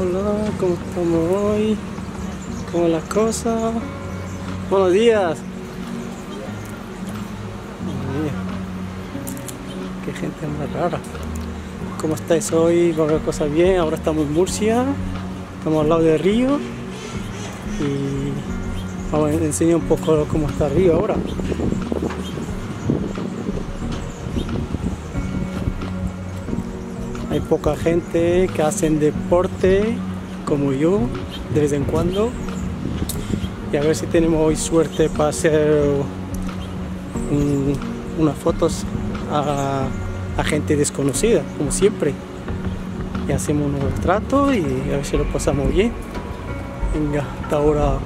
Hola, ¿cómo estamos hoy? ¿Cómo las cosas? Buenos días. Qué gente más rara. ¿Cómo estáis hoy? ¿Va cosas bien? Ahora estamos en Murcia. Estamos al lado del río. Y vamos a enseñar un poco cómo está el río ahora. Poca gente que hacen deporte como yo de vez en cuando. Y a ver si tenemos hoy suerte para hacer un- unas fotos a, gente desconocida, como siempre. Y hacemos unos retratos y a ver si lo pasamos bien. Venga, hasta ahora.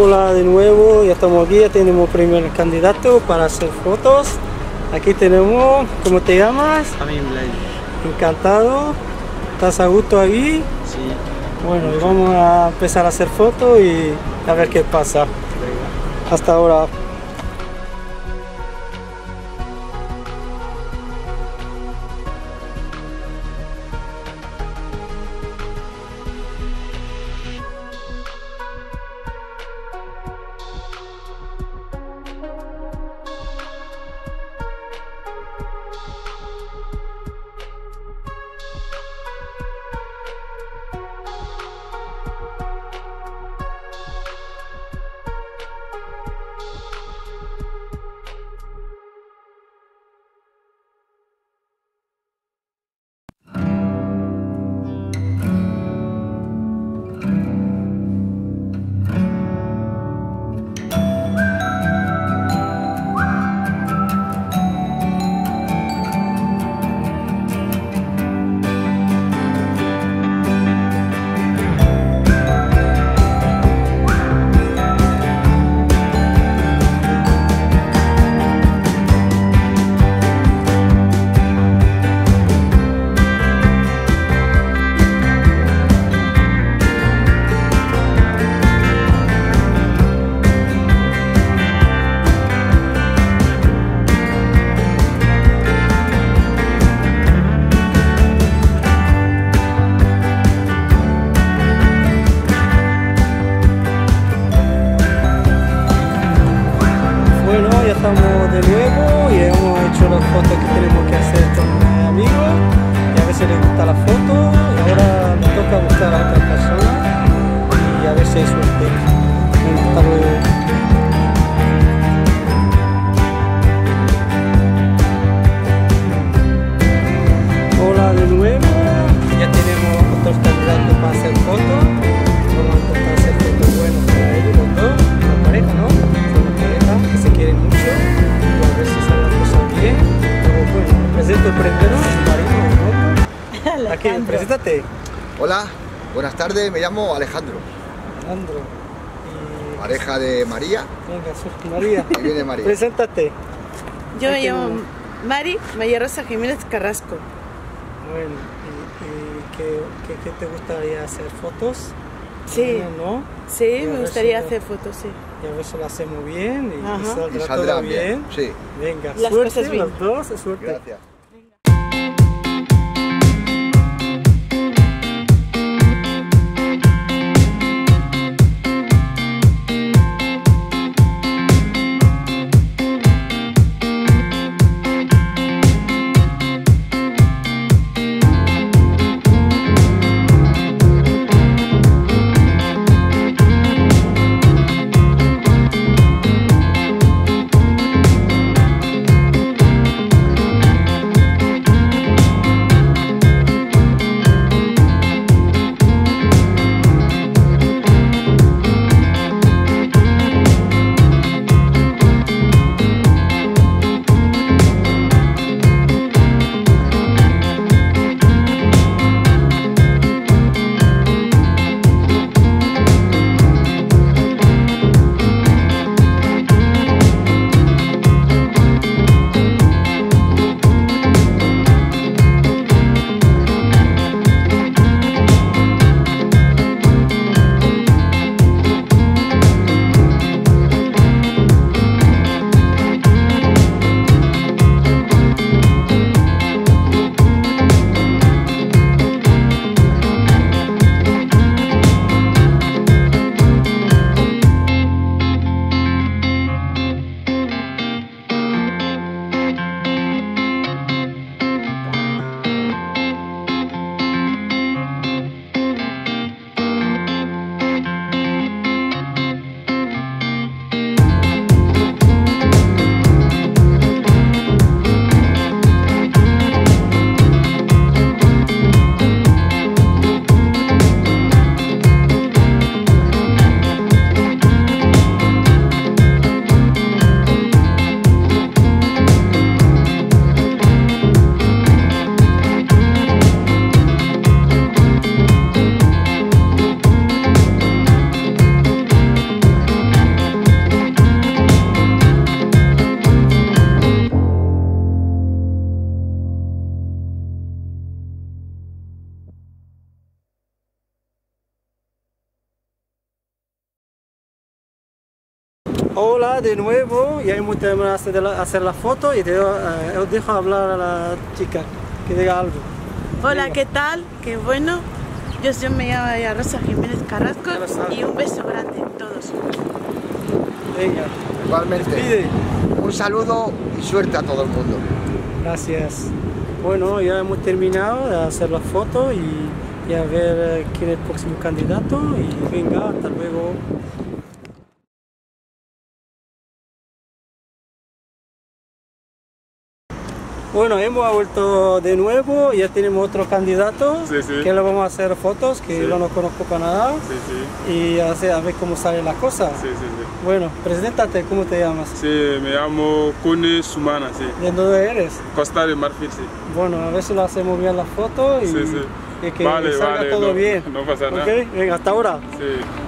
Hola de nuevo, ya estamos aquí, ya tenemos primer candidato para hacer fotos. Aquí tenemos, ¿cómo te llamas? Amin Blade. Encantado. ¿Estás a gusto ahí? Sí. Bueno, vamos a empezar a hacer fotos y a ver qué pasa. Hasta ahora. y ahora me toca buscar a otra persona y a ver si hay suerte. Aquí, preséntate. Hola, buenas tardes, me llamo Alejandro, Alejandro. Y... pareja de María. Venga, soy María. Ahí viene María. Preséntate. Yo me llamo no. Mari María Rosa Jiménez Carrasco. Bueno, ¿y, y qué, qué- qué te gustaría hacer fotos? Sí, ¿No? sí, me gustaría si- hacer fotos, sí. Y a ver si lo hacemos bien y, saldrá Y todo saldrán bien. bien. Sí, Venga, Las suerte cosas bien. los dos, suerte. gracias. Hola de nuevo, ya hemos terminado de hacer la, hacer la foto y te, eh, os dejo hablar a la chica, que diga algo. Hola, Venga. ¿qué tal? Qué bueno. Yo, yo me llamo María Rosa Jiménez Carrasco y un beso grande a todos. Venga, Igualmente, pide. un saludo y suerte a todo el mundo. Gracias. Bueno, ya hemos terminado de hacer la foto y, y a ver eh, quién es el próximo candidato y venga, hasta luego. Bueno, hemos vuelto de nuevo, ya tenemos otro candidato Sí, sí. que le vamos a hacer fotos, que Sí. yo no conozco para nada Sí, sí, y a ver, a ver cómo sale la cosa. sí, sí, sí. Bueno, preséntate, ¿cómo te llamas? Sí, me llamo Kune Sumana, sí. ¿De dónde eres? Costa de Marfil, sí. Bueno, a ver si lo hacemos bien la foto y, Sí, sí. y que Vale, salga vale, todo no- bien. no pasa nada. ¿Ok? Venga, hasta ahora. Sí.